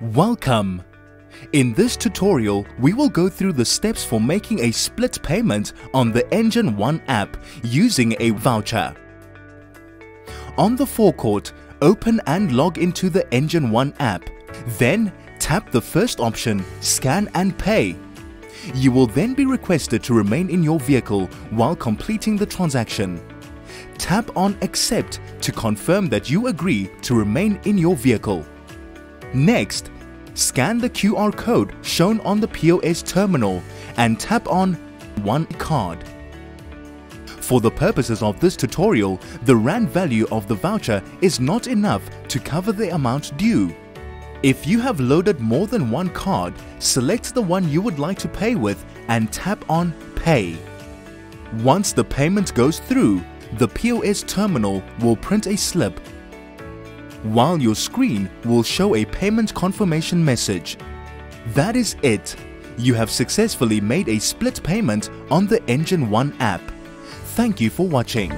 Welcome! In this tutorial, we will go through the steps for making a split payment on the Engen One app using a voucher. On the forecourt, open and log into the Engen One app. Then, tap the first option, Scan and Pay. You will then be requested to remain in your vehicle while completing the transaction. Tap on Accept to confirm that you agree to remain in your vehicle. Next, scan the QR code shown on the POS terminal and tap on One Card. For the purposes of this tutorial, the RAND value of the voucher is not enough to cover the amount due. If you have loaded more than one card, select the one you would like to pay with and tap on Pay. Once the payment goes through, the POS terminal will print a slip while your screen will show a payment confirmation message. That is it. You have successfully made a split payment on the Engen One app. Thank you for watching.